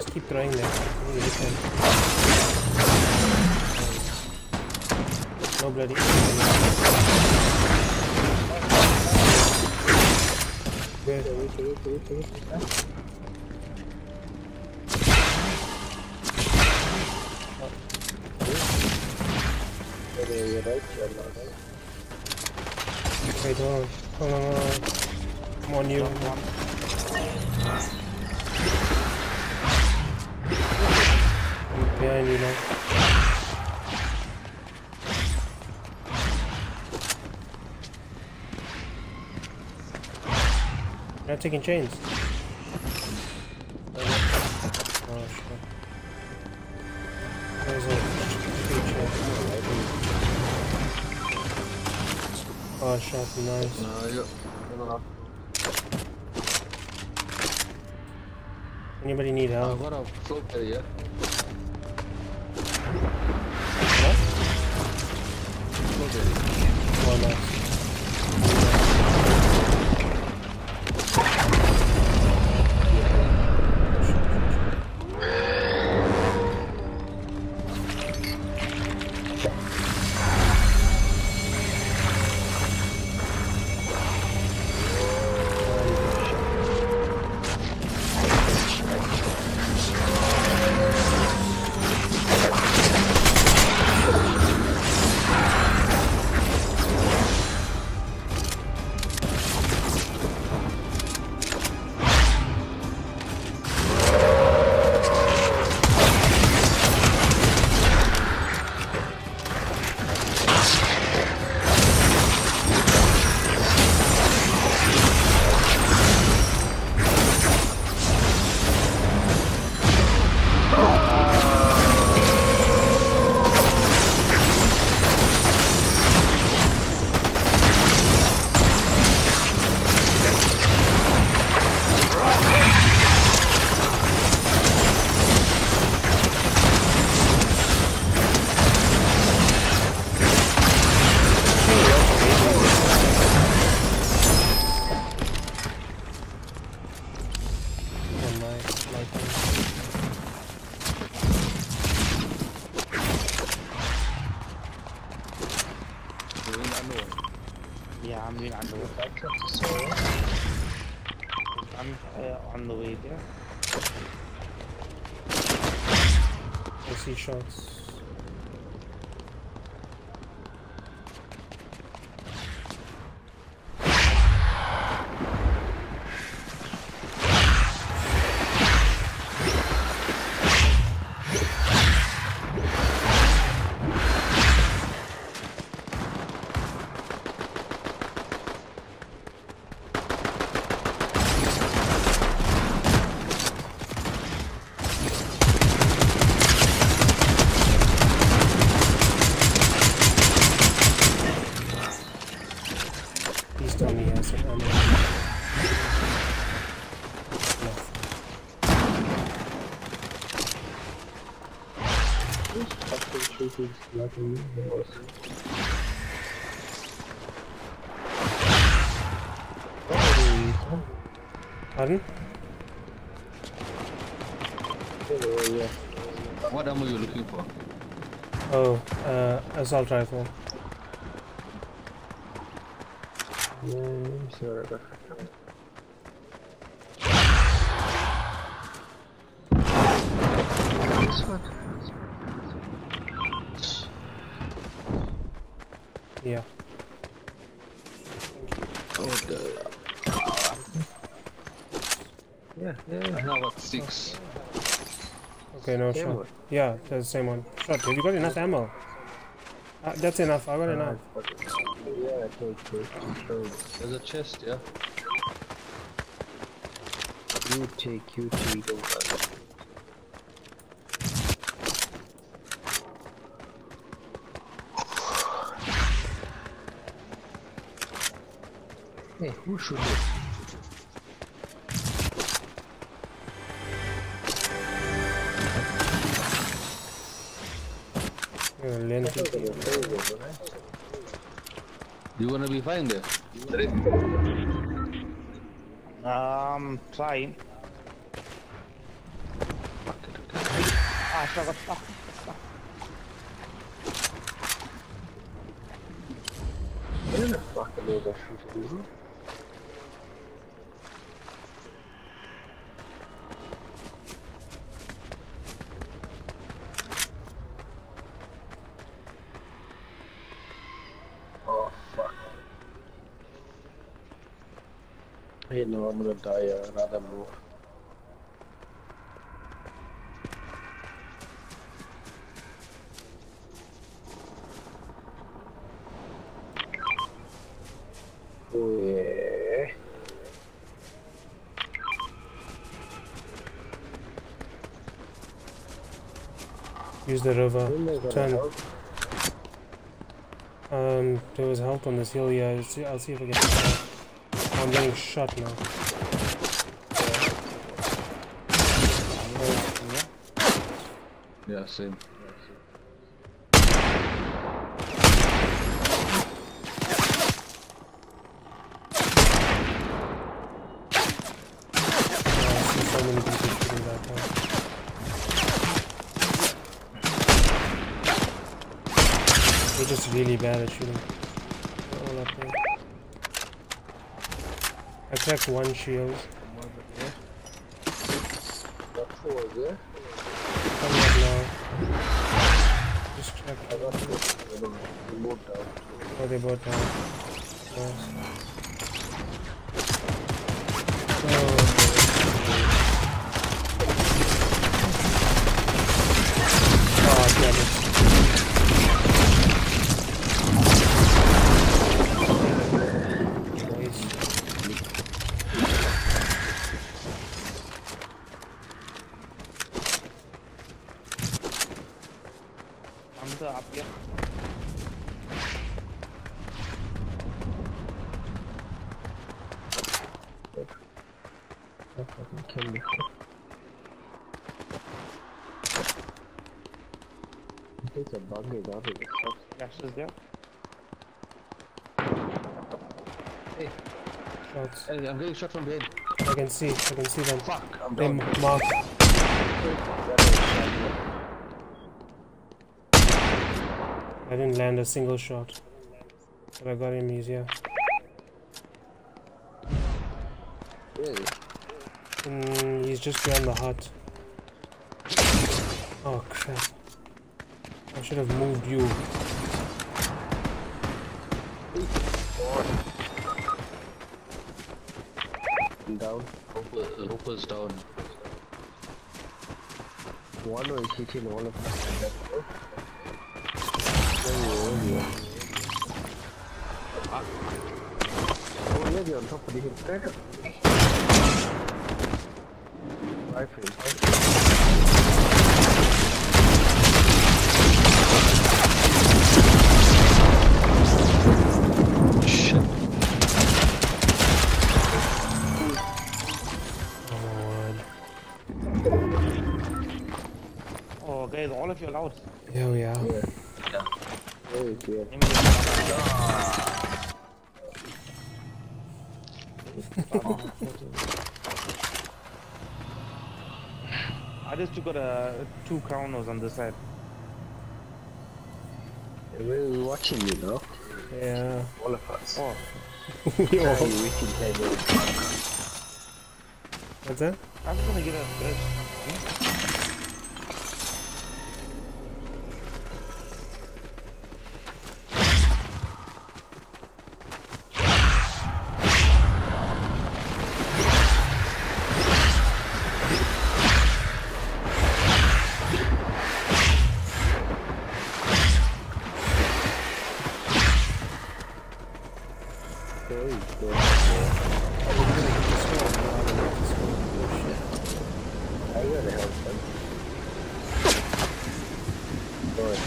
Just keep hit them. No bloody. Good. Wait, hold on. Hold on, on. Come on, you. Behind you now. You're not taking chains. Oh, shit. There's a creature. Oh, shot, nice. No, you Anybody need help? Shooting nothing. Pardon? What ammo you looking for? Oh, uh, assault rifle. Yeah, sure. I got Yeah. Okay. Yeah, I yeah. have about six. Okay, no Same shot. one. Yeah, that's the same one. Shot. Have you got enough ammo? Uh, that's enough. I got enough. Yeah, I told you. So There's a chest, yeah? you take, you take. Hey, who should it? You gonna be fine there? Um, trying. Ah, I got stuck. Where the fuck are those shooting? No, I'm gonna die, uh, rather move. Oh yeah. Use the river. When they gonna Turn. help? Um, there was health on this hill. Yeah, I'll see, if I get. Oh, I'm getting shot now. Yeah, same. Yeah, I see so many people shooting back now. They're just really bad at shooting. They're all up there. Cracked one shield. Now. Just check. I got it. Remote down. Oh, they both. Oh. Oh, damn it. Nice. I'm the up here. That fucking killed me. It's a bug is out of the stuff. Gas is. Shots. Hey, I'm getting shot from behind. I can see. I can see them. Fuck, I'm They down. mark. I didn't land a single shot. But I got him easier. Really? Mm, he's just behind the hut. Oh crap. I should have moved you. Down. Hooper, uh, Hooper's down. One was hitting all of us. Oh, yeah, yeah. Oh, yeah, they're on top of the hill. Right up. Rifle. Shit. All of you are out. Yeah, we are. Very clear. Let me I just took out uh, two counters on this side. We're watching you know, Yeah. all of us. Oh, we Hey, all. we can tell you. What's that? I'm just gonna get a bridge.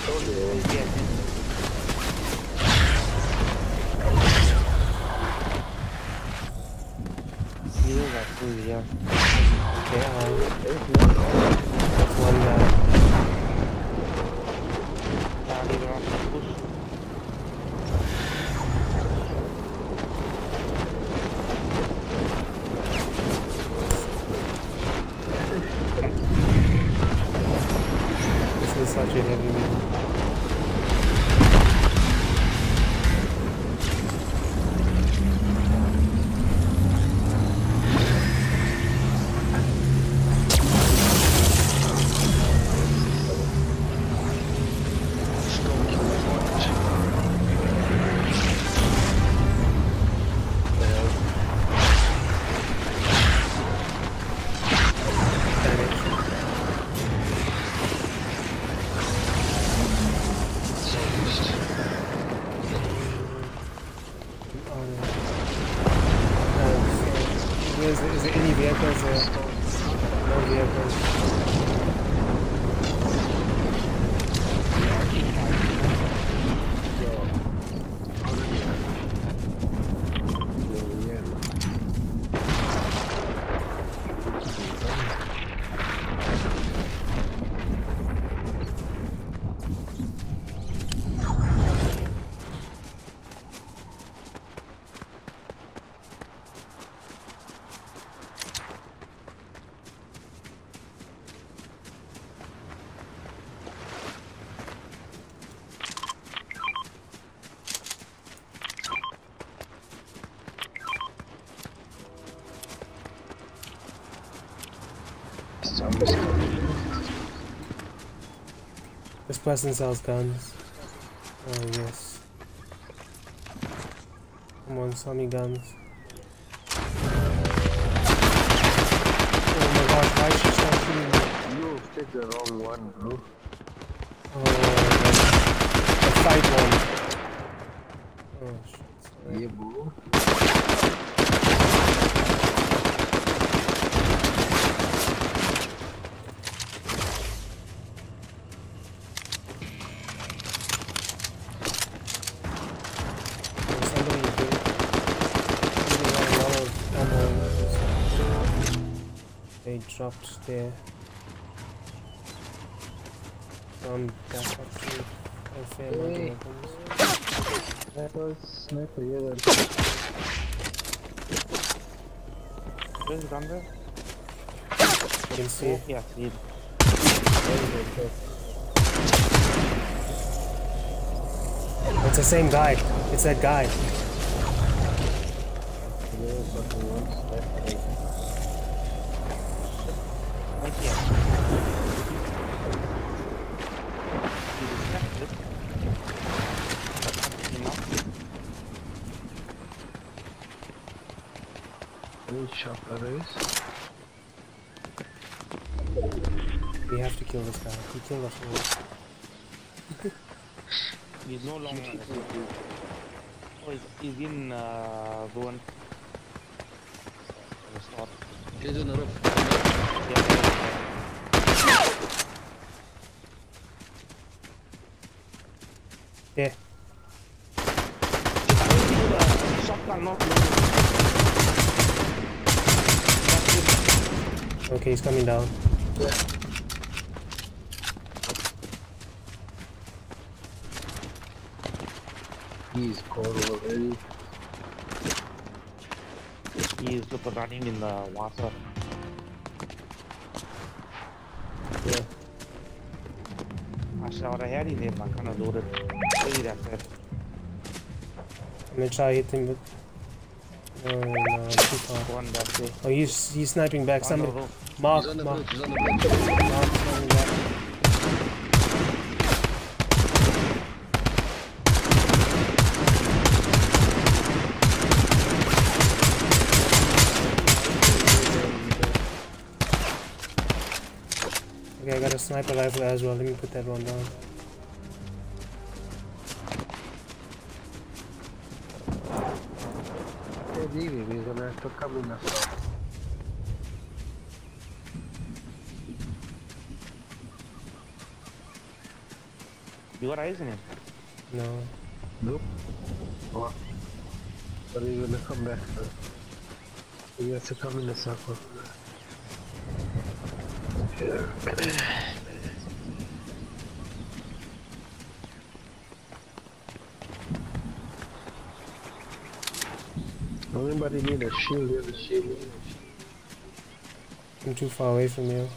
Oh, person sells guns. Oh yes. Come on, sell me guns. Oh my gosh, why is she so shooting me? You picked the wrong one, bro. Oh, the, the fight one. Oh shit. sorry. Yeah, bro. Dropped there. Some backup to a fair amount Hey. of weapons. That was sniper, yeah. That Where's the gun there? You can see. Yeah, see. It's the same guy. It's that guy. there was fucking one sniper. Right here. He distracted. Him up. Which chopper is? We have to kill this guy. He killed us all. He's no longer. Oh, he's, he's in uh, zone. Resort. He's on the roof. There. Okay, he's coming down. Yeah. He's cold already. He's running in the water. Of loaded. Maybe that's it. I'm gonna try hit him, with... Oh no, too far. One. Oh, he's he's sniping back. Somebody, Mark, Mark, He's on the Mark, bridge, he's on the bridge. Mark, sniper rifle as well. Let me put that one down. Hey, leave him. He's gonna have to come us. You got eyes in him? No. Nope. What? But he's gonna come back first. He has to come in the circle. Anybody need a shield? There's a shield. I'm too far away from you.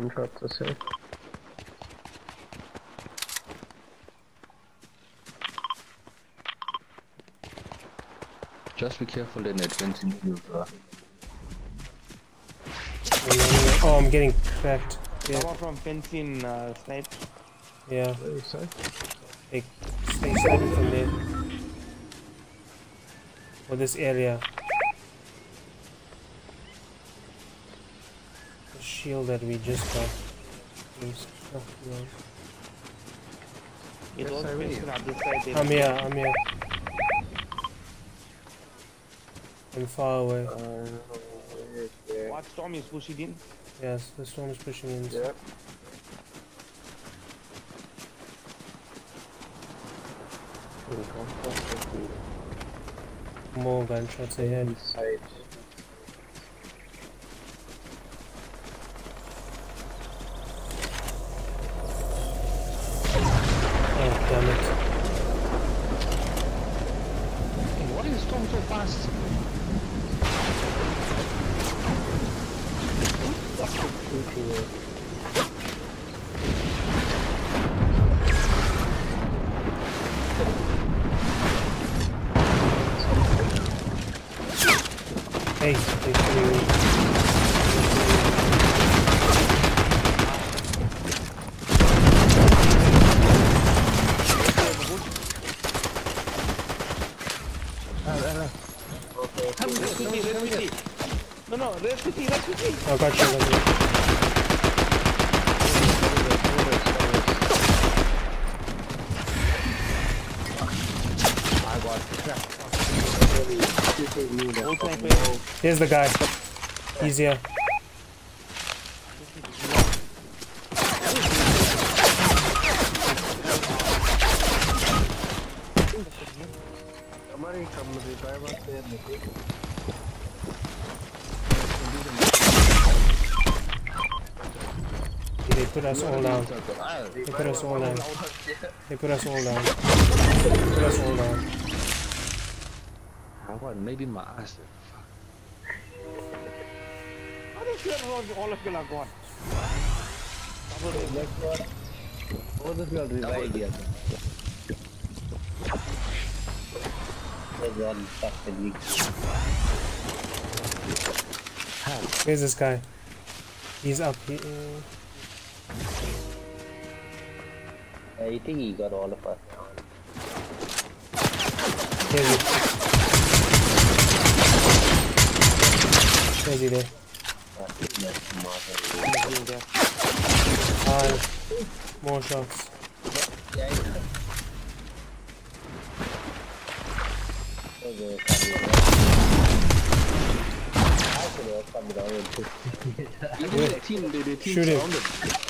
Gunshot to say. Just be careful in that fencing field, bro. Oh, I'm getting cracked. Yeah, Someone from fencing uh, snipe. yeah. What you say? Stay, stay sniping from there. For this area. The shield that we just got. is. It Yes, was I will. fencing on this side. there. I'm here, I'm here. I'm far away. Uh, yeah. What storm is pushing in? Yes, the storm is pushing in. Yeah. More gunshots ahead. Inside. Oh, damn it. Why so fast? Hey, they shooting me. Red city, red city. No, no, red city, Oh, got you, got you. Here's the guy. He's here. put us all down. They put us all down. They put us all down. They put us all down. How about maybe my ass? How did you all of you are gone? All of you are revived here. They're all. Where's this guy? He's up here. I think he got all of us Here's he. Where's there? Being there. Ah, more shots. Even that team, the, the team Shoot him.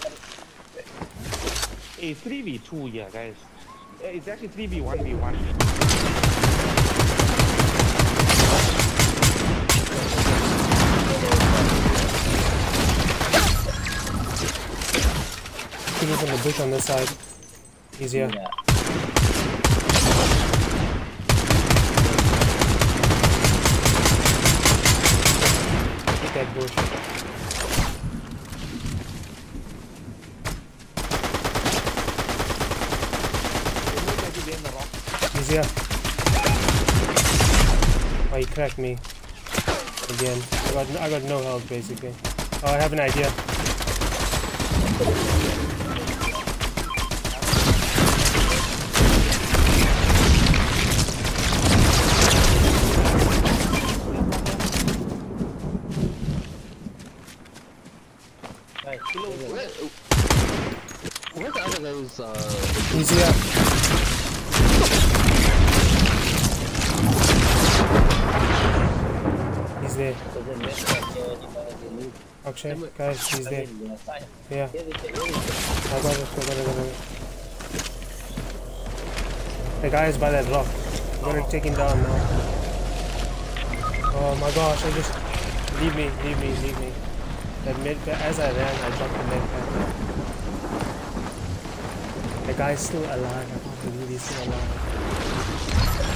Surrounded. It's 3v2 yeah guys. Uh, It's actually 3v1v1. Shoot from the bush on this side. Easier. Hit that bush. Easier. Oh, he cracked me. Again. I got, I got no health basically. Oh, I have an idea. Where, where the other guys? Uh, Easier. Akshay, guys, he's there. Yeah. I got it, I got it, I got it. The guy is by that rock. I'm gonna take him down now. Oh my gosh, I just... Leave me, leave me, leave me. That mid, as I ran, I dropped the med pack. The guy's still alive. I can't believe he's still alive.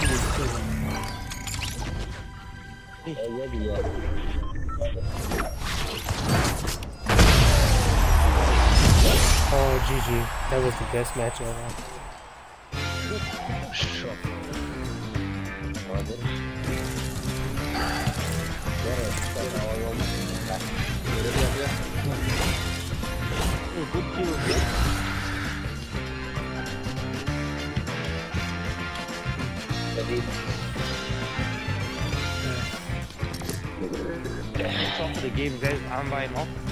He's killing. Oh, GG. That was the best match ever. Good kill. That's all for the game guys. I'm buying off.